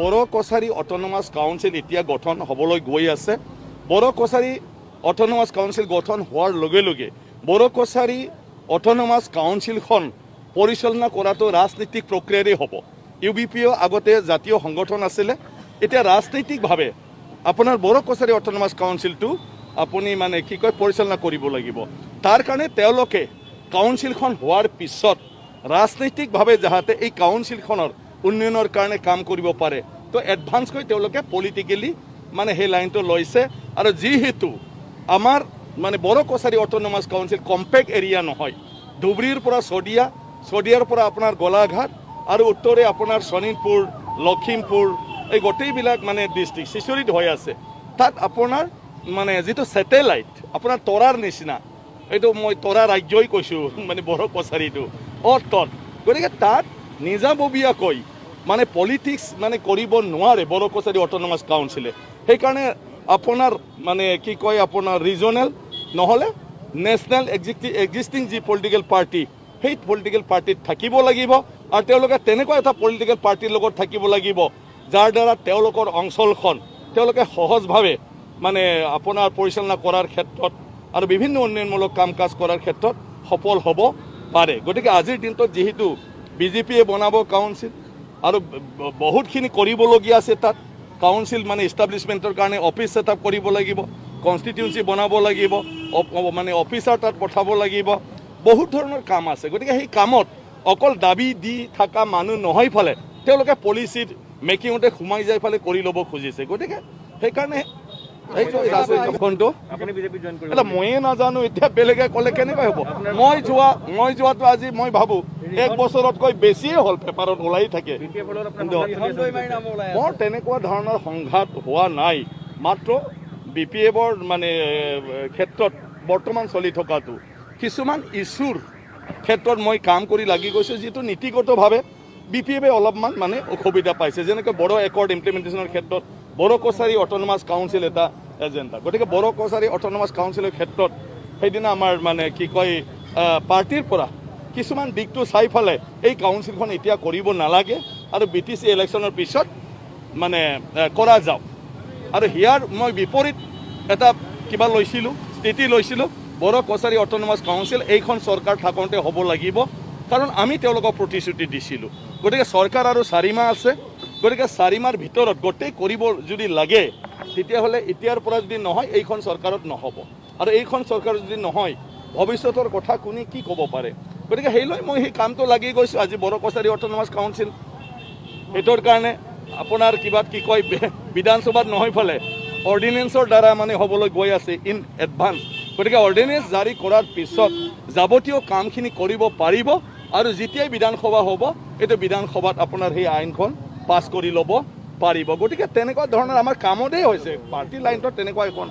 Bodo Kachari autonomous council এতিয়া গঠন হ'বলৈ গৈ আছে। বড়ো কছাৰী অট'নমাছ কাউন্সিল গঠন হোৱাৰ লগে লগে বড়ো কছাৰী অট'নমাছ কাউন্সিলখন পৰিচালনা কৰাটো ৰাজনীতিক প্ৰক্ৰিয়াৰে হ'ব। ইউ বি পি অ' আগতে জাতীয় সংগঠন আছিলে। এতিয়া ৰাজনৈতিকভাৱে আপোনাৰ বড়ো কছাৰী অট'নমাছ কাউন্সিলটো আপুনি মানে কি কয় পৰিচালনা কৰিব লাগিব। তাৰ কাৰণে তেওঁলোকে কাউন্সিলখন হোৱাৰ পিছত ৰাজনৈতিকভাৱে যাতে এই কাউন্সিলখনৰ উন্নয়নৰ কাৰণে কাম কৰিব পাৰে। তো এডভান্সকৈ তেওঁলোকে পলিটিকেলি মানে সেই লাইনটো লৈছে আৰু যিহেতু আমাৰ মানে Bodo Kachari autonomous council compact area নহয়। ধুবুৰীৰ পৰা চদিয়া চদিয়াৰ পৰা আপোনাৰ গোলাঘাট আৰু উত্তৰে আপোনাৰ শোণিতপুৰ লখিমপুৰ এই গোটেইবিলাক মানে ডিষ্ট্ৰিক্ট চিচৰিত হৈ আছে। তাত আপোনাৰ মানে যিটো ছেটেলাইট আপোনাৰ তৰাৰ নিচিনা এইটো মই তৰা ৰাজ্যই কৈছোঁ মানে বড়ো কছাৰীটো তত। গতিকে তাত নিজাববীয়াকৈ মানে পলিটিক্স মানে কৰিব নোৱাৰে বড়ো কছাৰী অট'নমাছ কাউন্সিলে সেইকাৰণে আপোনাৰ মানে কি কয় আপোনাৰ ৰিজনেল নহ'লে নেশ্যনেল এক্সিষ্টি এক্সিষ্টিং যি পলিটিকেল পাৰ্টি সেই পলিটিকেল পাৰ্টিত থাকিব লাগিব আৰু তেওঁলোকে তেনেকুৱা এটা পলিটিকেল পাৰ্টিৰ লগত থাকিব লাগিব যাৰ দ্বাৰা তেওঁলোকৰ অঞ্চলখন তেওঁলোকে সহজভাৱে মানে আপোনাৰ পৰিচালনা কৰাৰ ক্ষেত্ৰত আৰু বিভিন্ন উন্নয়নমূলক কাম কাজ কৰাৰ ক্ষেত্ৰত সফল হ'ব পাৰে। গতিকে আজিৰ দিনটোত যিহেতু বিজেপিয়ে বনাব কাউন্সিল আৰু বহুতখিনি কৰিবলগীয়া আছে তাত। কাউন্সিল মানে ইষ্টাব্লিছমেণ্টৰ কাৰণে অফিচ ছেট আপ কৰিব লাগিব কনষ্টিটিউঞ্চি বনাব লাগিব মানে অফিচাৰ তাত পঠাব লাগিব। বহুত ধৰণৰ কাম আছে। গতিকে সেই কামত অকল দাবী দি থকা মানুহ নহয় ফালে তেওঁলোকে পলিচিৰ মেকিঙতে সোমাই যাই ফালে কৰি ল'ব খুজিছে। গতিকে সেইকাৰণে ময়ে নাজানো এতিয়া বেলেগে ক'লে কেনেকৈ হ'ব? মই যোৱা মই যোৱাটো আজি মই ভাবোঁ এক বছৰতকৈ বেছিয়ে হ'ল পেপাৰত ওলাই থাকে। মোৰ তেনেকুৱা ধৰণৰ সংঘাত হোৱা নাই। মাত্ৰ বি পি এফৰ মানে ক্ষেত্ৰত বৰ্তমান চলি থকাটো। কিছুমান ইছ্যুৰ ক্ষেত্ৰত মই কাম কৰি লাগি গৈছোঁ যিটো নীতিগতভাৱে বি পি এফে অলপমান মানে অসুবিধা পাইছে। যেনেকৈ বড়ো একৰ্ড ইমপ্লিমেণ্টেশ্যনৰ ক্ষেত্ৰত বড়ো কছাৰী অট'নমাছ কাউন্সিল এটা এজেণ্ডা গতিকে বড়ো কছাৰী অট'নমাছ কাউন্সিলৰ ক্ষেত্ৰত সেইদিনা আমাৰ মানে কি কয় পাৰ্টিৰ পৰা কিছুমান দিশটো চাই ফালে এই কাউন্সিলখন এতিয়া কৰিব নালাগে আৰু বি টি চি ইলেকশ্যনৰ পিছত মানে কৰা যাওক। আৰু হিয়াৰ মই বিপৰীত এটা কিবা লৈছিলোঁ স্থিতি লৈছিলোঁ বড়ো কছাৰী অট'নমাছ কাউন্সিল এইখন চৰকাৰ থাকোঁতে হ'ব লাগিব কাৰণ আমি তেওঁলোকক প্ৰতিশ্ৰুতি দিছিলোঁ। গতিকে চৰকাৰ আৰু চাৰিমাহ আছে গতিকে চাৰিমাহৰ ভিতৰত গোটেই কৰিব যদি লাগে তেতিয়াহ'লে এতিয়াৰ পৰা যদি নহয় এইখন চৰকাৰত নহ'ব। আৰু এইখন চৰকাৰত যদি নহয় ভৱিষ্যতৰ কথা কোনে কি ক'ব পাৰে? গতিকে সেইলৈ মই সেই কামটো লাগি গৈছোঁ। আজি বড়ো কছাৰী অট'নমাছ কাউন্সিল সেইটোৰ কাৰণে আপোনাৰ কিবা কি কয় বিধানসভাত নহয় ফালে অৰ্ডিনেঞ্চৰ দ্বাৰা মানে হ'বলৈ গৈ আছে ইন এডভান্স গতিকে অৰ্ডিনেঞ্চ জাৰি কৰাৰ পিছত যাৱতীয় কামখিনি কৰিব পাৰিব আৰু যেতিয়াই বিধানসভা হ'ব এইটো বিধানসভাত আপোনাৰ সেই আইনখন পাছ কৰি ল'ব পাৰিব। গতিকে তেনেকুৱা ধৰণৰ আমাৰ কামতেই হৈছে। পাৰ্টি লাইনটোত তেনেকুৱা এখন।